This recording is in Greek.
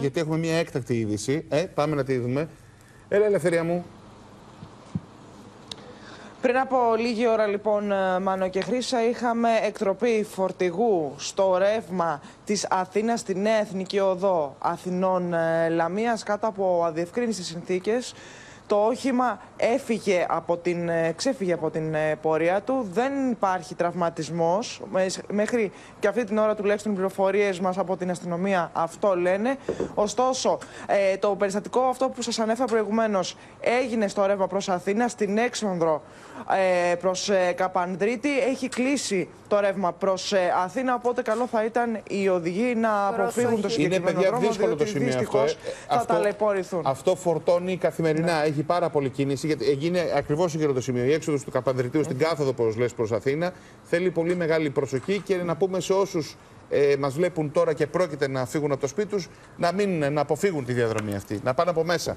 γιατί έχουμε μια έκτακτη είδηση. Ε, πάμε να τη δούμε. Έλα, ελευθερία μου. Πριν από λίγη ώρα λοιπόν ε, Μάνο και Χρύσα είχαμε εκτροπή φορτηγού στο ρεύμα της Αθήνας στη Νέα Εθνική Οδό Αθηνών ε, Λαμίας κάτω από αδιευκρίνησες συνθήκες. Το όχημα έφυγε από την, ε, ξέφυγε από την πορεία του. Δεν υπάρχει τραυματισμός. Μέχρι και αυτή την ώρα τουλάχιστον οι πληροφορίες μας από την αστυνομία αυτό λένε. Ωστόσο, το περιστατικό αυτό που σας ανέφερα προηγουμένως έγινε στο ρεύμα προς Αθήνας, στην έξονδρο ε, προς ε, Καπανδρίτη. Έχει κλείσει το ρεύμα προς ε, Αθήνα. Οπότε καλό θα ήταν οι οδηγοί να αποφύγουν το συγκεκριμένο Είναι παιδιά δρόμο, δύσκολο το σημείο αυτό. Ε, θα αυτό, ταλαιπωρηθούν. Αυτό φορτώνει καθημερινά. Ναι. Έχει πάρα πολύ κίνηση. Γιατί έγινε ακριβώς εκεί το σημείο. Η έξοδος του Καπανδριτίου στην κάθοδο, όπως λες, προς Αθήνα θέλει πολύ μεγάλη προσοχή και να πούμε σε όσους ε, μας βλέπουν τώρα και πρόκειται να φύγουν από το σπίτι τους να, να αποφύγουν τη διαδρομή αυτή. Να πάνε από μέσα.